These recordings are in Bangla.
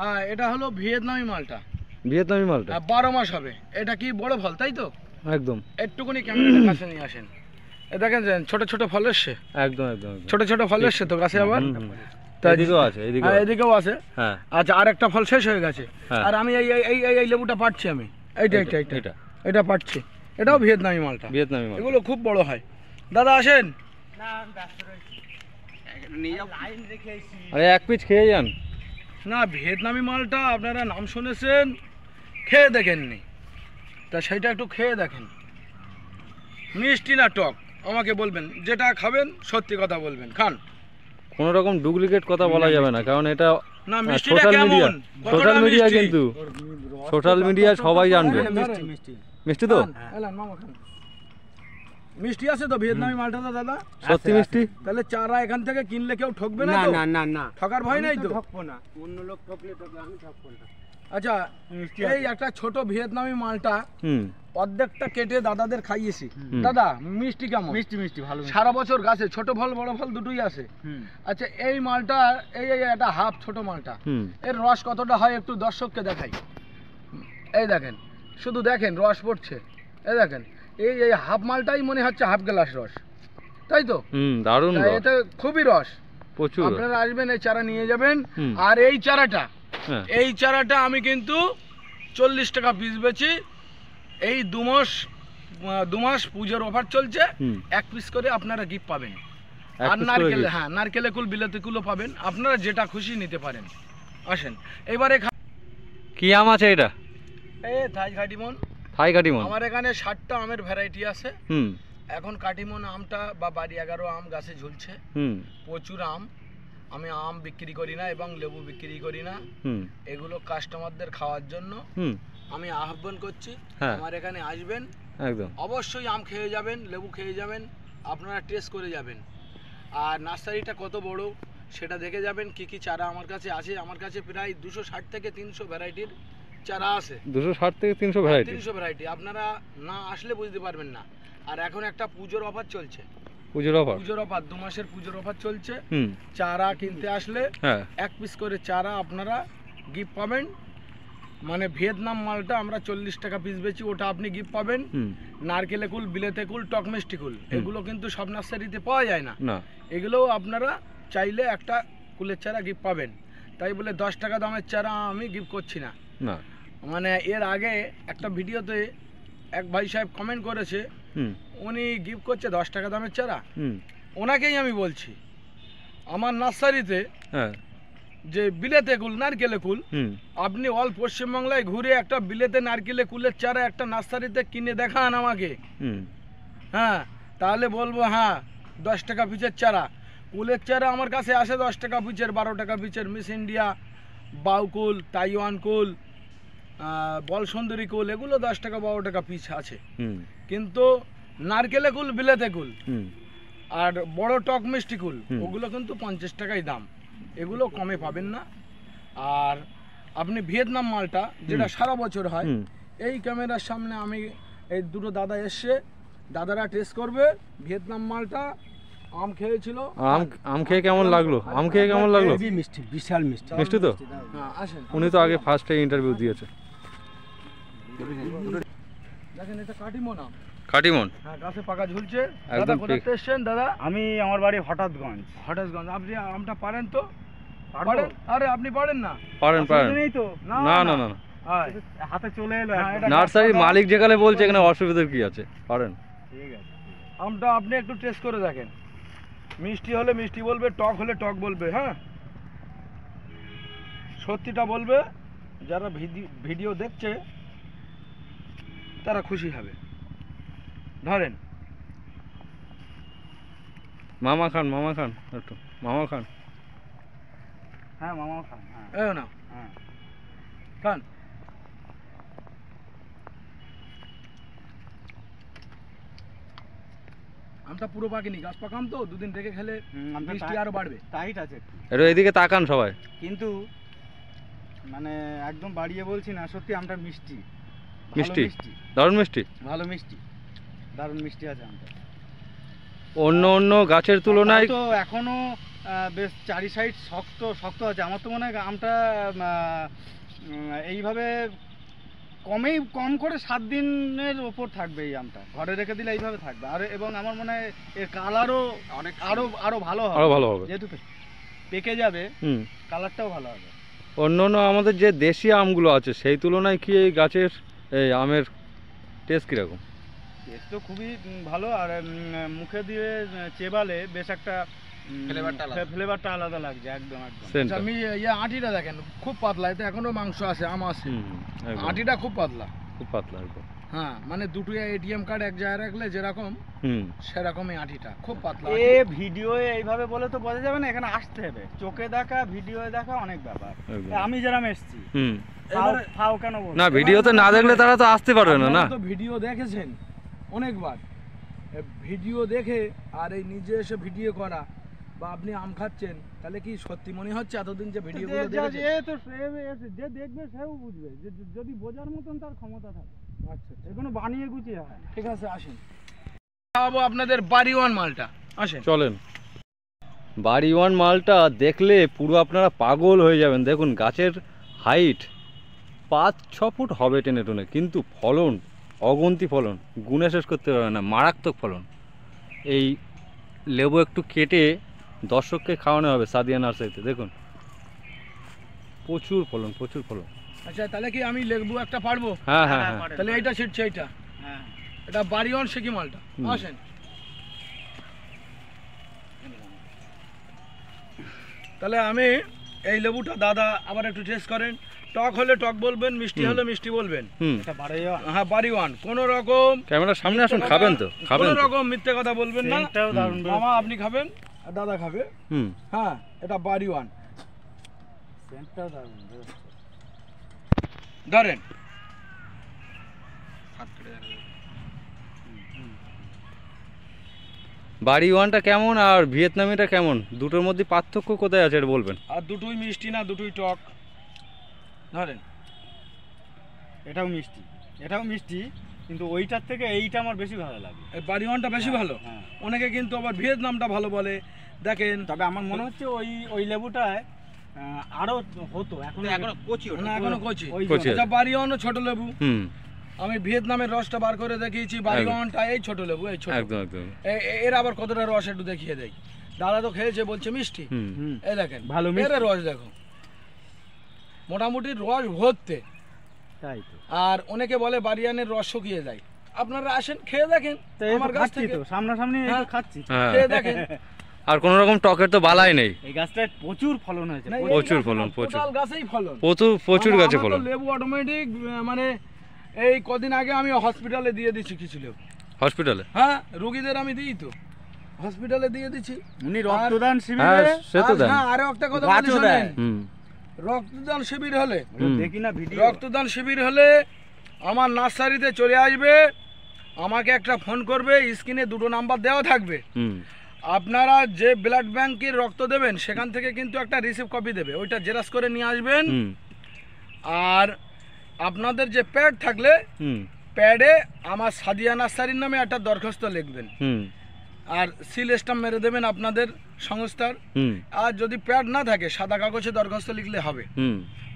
হ্যাঁ এটা হলো ভিয়েতনামি মালটা। ভিয়েতনামি মালটা? হ্যাঁ, বারো মাস হবে। এটা কি বড় ফল তাই তো? একদম। একটুকুনি ক্যামেরার কাছে নিয়ে আসেন। দেখেন ছোট ছোট ফল এসছে। একদম একদম। ছোট ছোট ফল এসছে তো গাছে আবার? এদিকেও আছে এদিকেও হ্যাঁ আছে। হ্যাঁ। আচ্ছা আর একটা ফল শেষ হয়ে গেছে। আর আমি এই এই- এই এই এই লেবুটা পাচ্ছি আমি। এইটা এইটা এইটা। এটা এটা পাচ্ছি। এটাও ভিয়েতনামি মালটা। ভিয়েতনামি মাল এগুলো খুব বড় হয়। দাদা আসেন। আরে এক পিস খেয়ে যান। না ভিয়েতনামি মালটা আপনারা নাম শুনেছেন খেয়ে দেখেননি। তা সেইটা একটু খেয়ে দেখেন। মিষ্টি না টক আমাকে বলবেন যেটা খাবেন সত্যি কথা বলবেন খান। কোনো রকম ডুপ্লিকেট কথা বলা যাবে না কারণ এটা না মিষ্টিটা সোশ্যাল মিডিয়া কেমন? সোশ্যাল মিডিয়া কিন্তু সোশ্যাল মিডিয়া সবাই জানবে। ধরেন। মিষ্টি তো? খান, মামা খান। মিষ্টি আছে তো ভিয়েতনামি মালটা দাদা? সত্যি মিষ্টি? তাহলে চারা এখান থেকে কিনলে কেউ ঠকবে না না না না না। ঠকার ভয় নাই তো ঠকবো না। অন্য লোক ঠকলে তবে আমি ঠকবো না। আচ্ছা এই একটা ছোট ভিয়েতনামি মালটা অর্ধেকটা কেটে দাদাদের খাইয়েছি। দাদা মিষ্টি কেমন? মিষ্টি মিষ্টি ভালো সারা বছর গাছে ছোট ফল বড় ফল দুটোই আছে। আচ্ছা এই মালটা এই এই একটা হাফ ছোট মালটা এর রস কতটা হয় একটু দর্শককে দেখাই। এই দেখেন শুধু দেখেন রস পড়ছে। এই দেখেন এই এই হাফ মালটাই মনে হচ্ছে হাফ গ্লাস রস। তাই তো? হুম দারুণ তা রস, এতে খুবই রস। প্রচুর আপনারা আসবেন এই চারা নিয়ে যাবেন। আর এই চারাটা হ্যাঁ। এই চারাটা আমি কিন্তু চল্লিশ টাকা পিস বেচি। এই দু মাস আহ, পুজোর অফার চলছে। এক পিস করে আপনারা গিফট পাবেন। আর নারকেল হ্যাঁ নারকেলে কুল বিলাতি কুলও পাবেন। আপনারা যেটা খুশি নিতে পারেন। আসেন। এবারে কি আম আছে এটা? এ থাই কাটিমন থাই কাটিমন? আমার এখানে ষাটটা আমের ভ্যারাইটি আছে। হুম। এখন কাটিমন আমটা বা বাড়ি এগারো আম গাছে ঝুলছে। হুম। প্রচুর আম। আমি আম বিক্রি করি না এবং লেবু বিক্রি করি না। হুম। এগুলো কাস্টমারদের খাওয়ার জন্য হুম। আমি আহ্বান করছি হ্যাঁ। আমার এখানে আসবেন। একদম। অবশ্যই আম খেয়ে যাবেন লেবু খেয়ে যাবেন আপনারা টেস্ট করে যাবেন। আর নার্সারিটা কত বড় সেটা দেখে যাবেন কি কি চারা আমার কাছে আছে। আমার কাছে প্রায় দুশো ষাট থেকে তিনশো ভ্যারাইটির চারা আছে। দুশো ষাট থেকে তিনশো ভ্যারাইটি তিনশো ভ্যারাইটি আপনারা না আসলে বুঝতে পারবেন না। আর এখন একটা পুজোর অফার চলছে। পুজোর অফার পুজোর অফার দু মাসের পুজোর অফার চলছে। চারা কিনতে আসলে হ্যাঁ। এক পিস করে চারা আপনারা গিফট পাবেন। মানে ভিয়েতনাম মালটা আমরা চল্লিশ টাকা পিস বেচি ওটা আপনি গিফট পাবেন। নারকেলে কুল বিলেতে কুল টক মিষ্টি কুল। এগুলো কিন্তু সব নার্সারিতে পাওয়া যায় না। এগুলোও আপনারা চাইলে একটা কুলের চারা গিফট পাবেন। তাই বলে দশ টাকা দামের চারা আমি গিফট করছি না। মানে এর আগে একটা ভিডিওতে এক ভাই সাহেব কমেন্ট করেছে হুম। উনি গিফট করছে দশ টাকা দামের চারা। হুম। ওনাকেই আমি বলছি আমার নার্সারিতে হ্যাঁ। যে বিলেতে কুল নারকেলে কুল আপনি অল পশ্চিমবাংলায় ঘুরে একটা বিলেতে নারকেলে কুলের চারা একটা নার্সারিতে কিনে দেখান আমাকে। হ্যাঁ তাহলে বলব হ্যাঁ দশ টাকা পিচের চারা। কুলের চারা আমার কাছে আসে দশ টাকা পিচের বারো টাকা পিচের মিস ইন্ডিয়া বাউকুল তাইওয়ান কুল বল সুন্দরী কুল এগুলো দশ টাকা বারো টাকা পিস আছে। কিন্তু নারকেলে কুল বিলেতে কুল হুম। আর বড় টক মিষ্টি কুল ওগুলো কিন্তু পঞ্চাশ টাকাই দাম। এগুলো কমে পাবেন না। আর আপনি ভিয়েতনাম মালটা যেটা সারা বছর হয় এই ক্যামেরার সামনে আমি এই দুটো দাদা এসছে। দাদারা টেস্ট করবে। ভিয়েতনাম মালটা আম খেয়েছিল। আম আম খেয়ে কেমন লাগল? আম খেয়ে কেমন লাগল? মিষ্টি বিশাল মিষ্টি। মিষ্টি তো? হ্যাঁ আসেন। উনি তো আগে ফার্স্টে ইন্টারভিউ দিয়েছে। দেখেন এটা কাটিমো না। কাটিমন? হ্যাঁ গাছে পাকা ঝুলছে। দাদা কোথা এসছেন দাদা? আমি আমার বাড়ি হঠাৎগঞ্জ। হঠাৎগঞ্জ। আপনি আমটা পারেন তো? পারেন? আরে আপনি পারেন না? পারেন পারেন। তো? না না না। হাতে চলে এলো হ্যাঁ, গাছ মালিক যেখানে বলছে এখানে অসুবিধার কি আছে? পারেন। ঠিক আছে। আমটা আপনি একটু টেস্ট করে দেখেন। মিষ্টি হলে মিষ্টি বলবে টক হলে টক বলবে হ্যাঁ? সত্যিটা বলবে যারা ভিডিও দেখছে তারা খুশি হবে। ধরেন। মামা খান মামা খান একটু। মামা খান। হ্যাঁ মামা খান হ্যাঁ। না হ্যাঁ। খান। আমটা পুরো পাকেনি গাছ পাকাম তো দুদিন রেখে খেলে মিষ্টি আরও বাড়বে। টাইট আছে। একটু। এদিকে তাকান সবাই। কিন্তু মানে একদম বাড়িয়ে বলছি না সত্যি আমটা মিষ্টি। মিষ্টি? মিষ্টি। দারুণ মিষ্টি? ভালো মিষ্টি। দারুণ মিষ্টি আছে আমটা অন্য অন্য গাছের তুলনায় তো এখনও বেশ চারি সাইড শক্ত শক্ত আছে। আমার তো মনে হয় আমটা এইভাবে কমেই কম করে সাত দিনের ওপর থাকবে এই আমটা। ঘরে রেখে দিলে এইভাবে থাকবে। আর এবং আমার মনে হয় এর কালারও অনেক আরও আরও ভালো হবে। আরও ভালো হবে। যেহেতু পে- পেকে যাবে কালারটাও ভালো হবে। অন্য অন্য আমাদের যে দেশি আমগুলো আছে সেই তুলনায় কি এই গাছের এই আমের টেস্ট কীরকম? টেস্ট তো খুবই ভালো আর মুখে দিয়ে চেবালে বেশ একটা আলাদা। ফ্লেভারটা আলাদা লাগছে একদম একদম। আচ্ছা আমি ইয়ে আটিটা দেখেন খুব পাতলা এতে এখনও মাংস আছে আম আছে। আটিটা খুব পাতলা। খুব পাতলা একদম। হ্যাঁ মানে দুটো এটিএম কার্ড এক জায়গায় রাখলে যেরকম হুম। সেরকমই আটিটা খুব পাতলা এ ভিডিও এইভাবে বলে তো বোঝা যাবে না এখানে আসতে হবে। চোখে দেখা ভিডিওয়ে দেখা অনেক ব্যাপার। আমি যেরাম এসছি হুম। ফাও কেন না ভিডিওতে না দেখলে তারা তো আসতে পারবে না না? তো ভিডিও দেখেছেন অনেকবার। ভিডিও দেখে আর এই নিজে এসে ভিডিও করা বা আপনি আম খাচ্ছেন তাহলে কি সত্যি মনে হচ্ছে এতদিন যে ভিডিওগুলো দেখেছেন? যে তো সে- যে দেখবে সেও বুঝবে যদি বোঝার মতন তার ক্ষমতা থাকে। আচ্ছা এগুলো বানিয়ে গুছিয়ে হয়। ঠিক আছে আসেন। খাওয়াবো আপনাদের বাড়িওয়ান মালটা। আসেন। চলেন। বাড়ি ওয়ান মালটা দেখলে পুরো আপনারা পাগল হয়ে যাবেন। দেখুন গাছের হাইট পাঁচ ছ ফুট হবে টেনে টুনে কিন্তু ফলন অগন্তি ফলন গুণে শেষ করতে পারবে না মারাত্মক ফলন। এই লেবু একটু কেটে দর্শককে খাওয়ানো হবে সাদিয়া নার্সারিতে দেখুন। প্রচুর ফলন প্রচুর ফলন। আচ্ছা তাহলে কি আমি লেবু একটা পারব? হ্যাঁ হ্যাঁ হ্যাঁ, তাহলে এইটা ছিটছে এইটা হ্যাঁ। এটা বাড়িওয়ান সিকি মালটা। আসেন। তাহলে আমি এই লেবুটা দাদা আবার একটু টেস্ট করেন। টক হলে টক বলবেন মিষ্টি হলে মিষ্টি বলবেন। এটা বাড়ে হ্যাঁ কোনো রকম ক্যামেরার সামনে আসুন খাবেন তো খাবেন কোনো রকম মিথ্যে কথা বলবেন না। মামা আপনি খাবেন আর দাদা খাবে। হুম। হ্যাঁ এটা সেন্টটাও দারুণ ধরেন। বাড়ি ওয়ানটা কেমন আর ভিয়েতনামিটা কেমন? দুটোর মধ্যে পার্থক্য কোথায় আছে এটা বলবেন। আর দুটোই মিষ্টি না দুটোই টক। ধরেন এটাও মিষ্টি এটাও মিষ্টি কিন্তু ওইটার থেকে এইটা আমার বেশি ভালো লাগে। এই বাড়িওয়ানটা বেশি ভালো? হ্যাঁ। অনেকে কিন্তু আবার ভিয়েতনামটা ভালো বলে। দেখেন তবে আমার মনে হচ্ছে ওই ওই লেবুটায় আরও হতো এখন এখনও কচি না এখনও কচি। ছোট লেবু। হুম। আমি ভিয়েতনামের রসটা বার করে দেখিয়েছি বাড়িওয়ানটা এই ছোট লেবু এই ছোট। একদম একদম। এর আবার কতটা রস একটু দেখিয়ে দেয় দাদা তো খেয়েছে বলছে মিষ্টি। এই দেখেন ভালো মিষ্টি। এর রস দেখো। মোটামুটি রস ভরতে। তাই তো। আর অনেকে বলে বাড়িয়ানের রস শুকিয়ে যায়। আপনারা আসেন খেয়ে দেখেন আমার গাছ থেকে। তো সামনাসামনি হ্যাঁ। খাচ্ছি। হ্যাঁ। খেয়ে দেখেন। আর কোনো রকম টকের তো বালাই নেই। এই গাছটায় প্রচুর ফলন হয়েছে প্রচুর। ফলন, প্রচুর। গাছেই ফলন। প্রচুর প্রচুর গাছে ফলন। লেবু অটোমেটিক মানে এই কদিন আগে আমি হসপিটালে দিয়ে দিচ্ছি কিছু লেবু। হসপিটালে হ্যাঁ রোগীদের আমি দিই তো। হসপিটালে দিয়ে দিচ্ছি উনি রক্তদান হ্যাঁ শিবিরে সে তো আর দেন। হ্যাঁ আরও একটা কথা বলি। শোনেন। হুম। রক্তদান শিবির হলে দেখি না ভিডিও। রক্তদান শিবির হলে আমার নার্সারিতে চলে আসবে আমাকে একটা ফোন করবে স্ক্রিনে দুটো নাম্বার দেওয়া থাকবে। হুম। আপনারা যে ব্লাড ব্যাংকের রক্ত দেবেন সেখান থেকে কিন্তু একটা রিসিভ কপি দেবে ওইটা জেরাস করে নিয়ে আসবেন। আর আপনাদের যে প্যাড থাকলে হুম। প্যাডে আমার সাদিয়া নার্সারির নামে একটা দরখাস্ত লিখবেন। হুম। আর সিল স্টাম্প মেরে দেবেন আপনাদের সংস্থার। আর যদি প্যাড না থাকে সাদা কাগজে দরখাস্ত লিখলে হবে।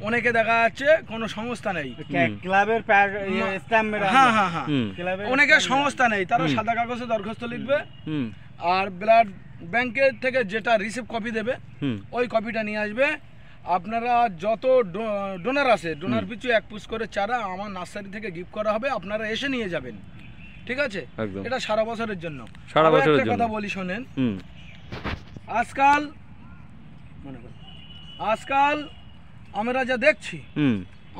অনেকে দেখা যাচ্ছে কোনো সংস্থা নেই। ক্লাবের স্ট্যাম্প হ্যাঁ হ্যাঁ হ্যাঁ। হুম। অনেকের সংস্থা নেই তারা সাদা কাগজে দরখাস্ত লিখবে। আর ব্লাড ব্যাংকের থেকে যেটা রিসিভ কপি দেবে হুম। ওই কপিটা নিয়ে আসবে। আপনারা যত ডোনার আছে ডোনার পিছু এক পুষ করে চারা আমার নার্সারি থেকে গিফট করা হবে আপনারা এসে নিয়ে যাবেন। ঠিক আছে? এটা সারা বছরের জন্য। সারা বছরের জন্য। কথা বলি শোনেন। আজকাল মনে আজকাল আমরা যা দেখছি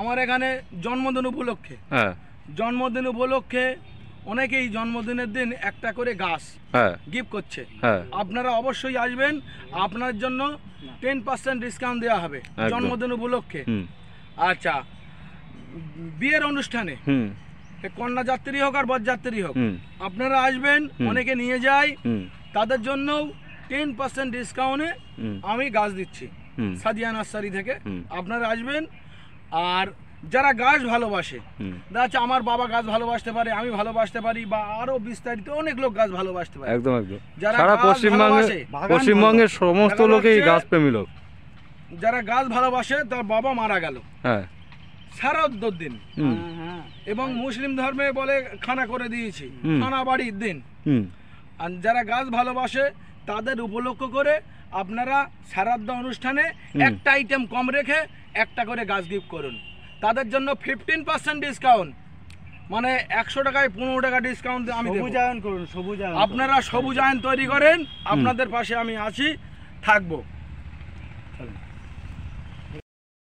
আমার এখানে জন্মদিন উপলক্ষে হ্যাঁ। জন্মদিন উপলক্ষে অনেকেই জন্মদিনের দিন একটা করে গাছ হ্যাঁ। গিফট করছে। হ্যাঁ। আপনারা অবশ্যই আসবেন আপনার জন্য টেন পার্সেন্ট ডিসকাউন্ট দেওয়া হবে জন্মদিন উপলক্ষে। আচ্ছা বিয়ের অনুষ্ঠানে কন্যা যাত্রী হোক আর বরযাত্রী হোক আপনারা আসবেন অনেকে নিয়ে যায় তাদের জন্যও টেন পার্সেন্ট ডিসকাউন্টে আমি গাছ দিচ্ছি হুম। সাদিয়া নার্সারি থেকে। আপনারা আসবেন আর যারা গাছ ভালোবাসে হুম। দেখা আমার বাবা গাছ ভালোবাসতে পারে আমি ভালোবাসতে পারি বা আরও বিস্তারিত অনেক লোক গাছ ভালোবাসতে পারে। একদম একদম। যারা সারা পশ্চিমবঙ্গে পশ্চিমবঙ্গের সমস্ত লোকেই গাছ প্রেমী লোক। যারা গাছ ভালোবাসে তার বাবা মারা গেল। হ্যাঁ। সারা দিন হ্যাঁ এবং মুসলিম ধর্মে বলে খানা করে দিয়েছি। খানা বাড়ির দিন। আর যারা গাছ ভালোবাসে তাদের উপলক্ষ করে আপনারা সারাদ্দ অনুষ্ঠানে একটা আইটেম কম রেখে একটা করে গাছ গিফট করুন। তাদের জন্য ফিফটিন পার্সেন্ট ডিসকাউন্ট মানে একশো টাকায় পনেরো টাকা ডিসকাউন্ট আমি দেবো। সবুজায়ন করুন সবুজায়ন আপনারা সবুজ আইন তৈরি করেন আপনাদের পাশে আমি আছি থাকব।